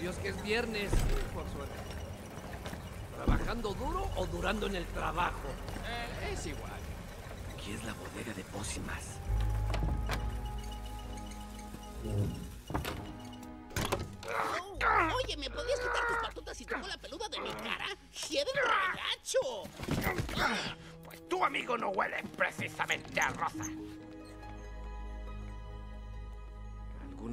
Dios que es viernes, por suerte. ¿Trabajando duro o durando en el trabajo? Eh, es igual. Aquí es la bodega de pócimas. Oh, oye, ¿me podías quitar tus patotas y tu cola peluda de mi cara? ¡Hieden regacho! Pues tu amigo no huele precisamente a rosa.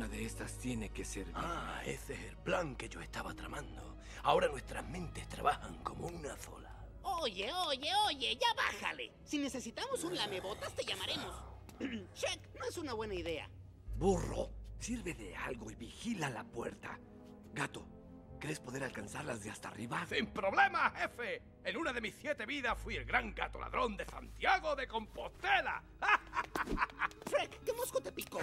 De estas tiene que ser. Ah, ese es el plan que yo estaba tramando. Ahora nuestras mentes trabajan como una sola. Oye, oye, oye, ya bájale. Si necesitamos un lamebotas, te llamaremos. Check, no es una buena idea. Burro, sirve de algo y vigila la puerta. Gato, ¿crees poder alcanzarlas de hasta arriba? Sin problema, jefe. En una de mis siete vidas fui el gran gato ladrón de Santiago de Compostela. Freck, ¿qué mosco te picó?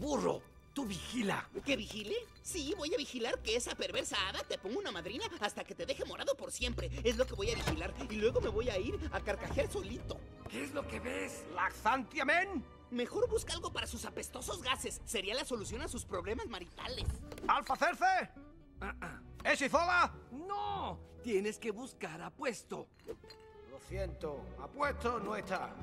Burro, tú vigila. ¿Que vigile? Sí, voy a vigilar que esa perversa hada te ponga una madrina hasta que te deje morado por siempre. Es lo que voy a vigilar. Y luego me voy a ir a carcajear solito. ¿Qué es lo que ves? ¿Laxantia, men? Mejor busca algo para sus apestosos gases. Sería la solución a sus problemas maritales. ¿Alfa Cerce? Ah, ah. ¿Esizola? No, tienes que buscar apuesto. Lo siento, apuesto no está.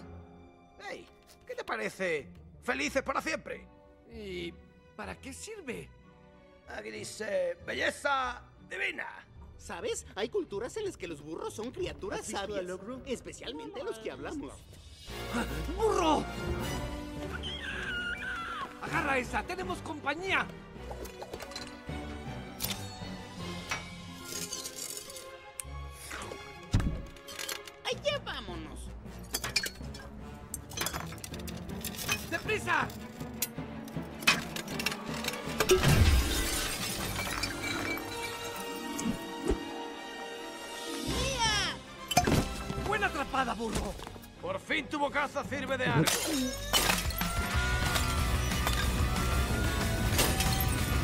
Hey, ¿qué te parece? ¿Felices para siempre? ¿Y para qué sirve? Aquí dice, belleza divina. ¿Sabes? Hay culturas en las que los burros son criaturas sabias. Especialmente los que hablamos. ¡Burro! ¡Agarra esa! ¡Tenemos compañía! ¡Allá vámonos! ¡Deprisa! ¡Mía! ¡Buena atrapada, burro! Por fin tu bocaza sirve de algo.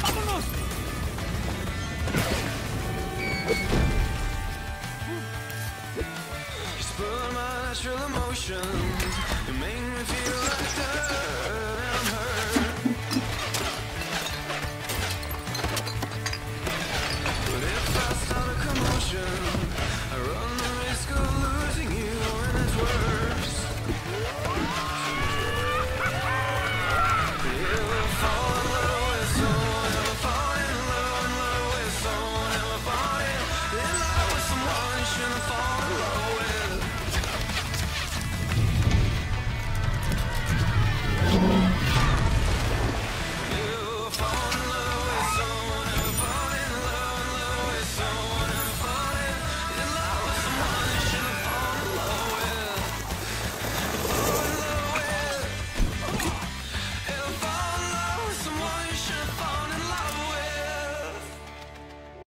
¡Vámonos! Spur my natural emotions. You make me feel like the illusion